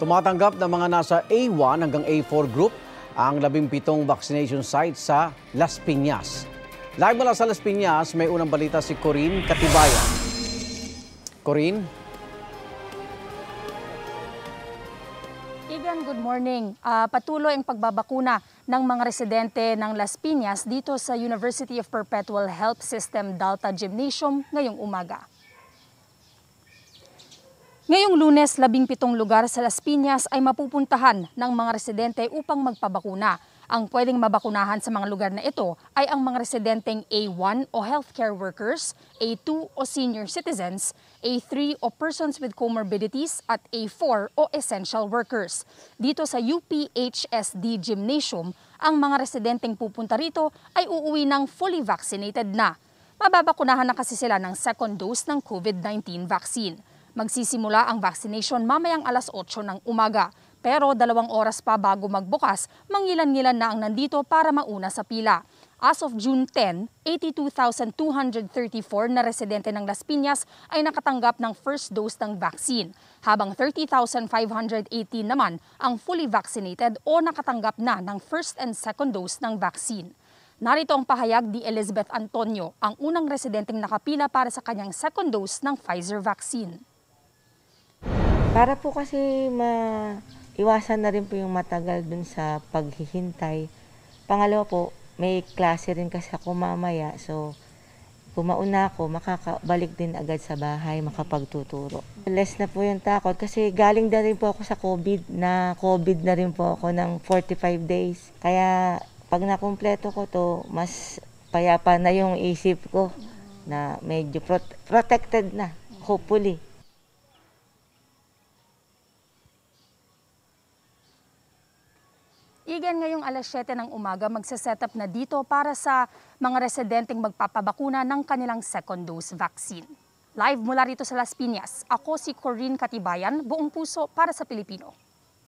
Tumatanggap ng mga nasa A1 hanggang A4 group ang 17 vaccination sites sa Las Piñas. Live mula sa Las Piñas, may unang balita si Corinne Katibayan. Corinne? Igan, good morning. Ah, patuloy ang pagbabakuna ng mga residente ng Las Piñas dito sa University of Perpetual Health System Delta Gymnasium ngayong umaga. Ngayong lunes, labing pitong lugar sa Las Piñas ay mapupuntahan ng mga residente upang magpabakuna. Ang pwedeng mabakunahan sa mga lugar na ito ay ang mga residenteng A1 o healthcare workers, A2 o senior citizens, A3 o persons with comorbidities at A4 o essential workers. Dito sa UPHSD Gymnasium, ang mga residenteng pupunta rito ay uuwi ng fully vaccinated na. Mababakunahan na kasi sila ng second dose ng COVID-19 vaccine. Magsisimula ang vaccination mamayang alas 8 ng umaga. Pero dalawang oras pa bago magbukas, mangilan-ngilan na ang nandito para mauna sa pila. As of June 10, 82,234 na residente ng Las Piñas ay nakatanggap ng first dose ng vaccine, habang 30,518 naman ang fully vaccinated o nakatanggap na ng first and second dose ng vaccine. Narito ang pahayag ni Elizabeth Antonio, ang unang residenteng nakapila para sa kanyang second dose ng Pfizer vaccine. Para po kasi maiwasan na rin po yung matagal dun sa paghihintay. Pangalawa po, may klase rin kasi ako mamaya. So, pumauna ako, makakabalik din agad sa bahay, makapagtuturo. Less na po yung takot kasi galing na rin po ako sa COVID, na COVID na rin po ako ng 45 days. Kaya pag nakumpleto ko to, mas payapa na yung isip ko na medyo prot- protected na, hopefully. Igan ngayong alas 7 ng umaga magsaset up na dito para sa mga residenteng magpapabakuna ng kanilang second dose vaccine. Live mula rito sa Las Piñas, ako si Corinne Katibayan, buong puso para sa Pilipino.